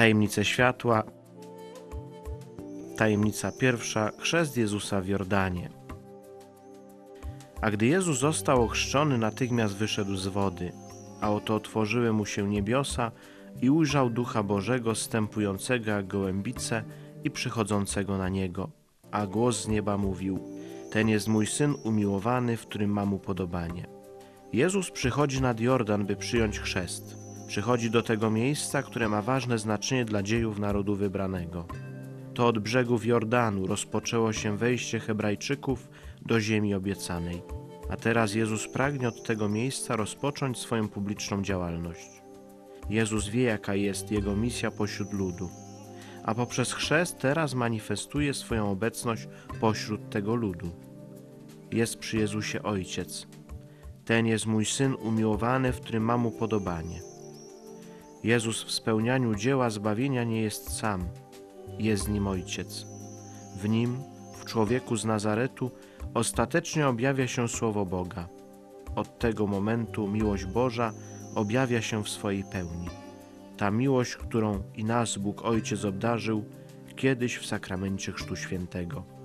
Tajemnice światła. Tajemnica pierwsza. Chrzest Jezusa w Jordanie. A gdy Jezus został ochrzczony, natychmiast wyszedł z wody, a oto otworzyły mu się niebiosa i ujrzał Ducha Bożego stępującego jak gołębice i przychodzącego na niego. A głos z nieba mówił: Ten jest mój syn umiłowany, w którym mam upodobanie. Jezus przychodzi nad Jordan, by przyjąć chrzest. Przychodzi do tego miejsca, które ma ważne znaczenie dla dziejów narodu wybranego. To od brzegów Jordanu rozpoczęło się wejście Hebrajczyków do ziemi obiecanej. A teraz Jezus pragnie od tego miejsca rozpocząć swoją publiczną działalność. Jezus wie, jaka jest Jego misja pośród ludu, a poprzez chrzest teraz manifestuje swoją obecność pośród tego ludu. Jest przy Jezusie Ojciec. Ten jest mój Syn umiłowany, w którym mam upodobanie. Jezus w spełnianiu dzieła zbawienia nie jest sam, jest nim Ojciec. W nim, w człowieku z Nazaretu, ostatecznie objawia się Słowo Boga. Od tego momentu miłość Boża objawia się w swojej pełni. Ta miłość, którą i nas Bóg Ojciec obdarzył kiedyś w sakramencie Chrztu Świętego.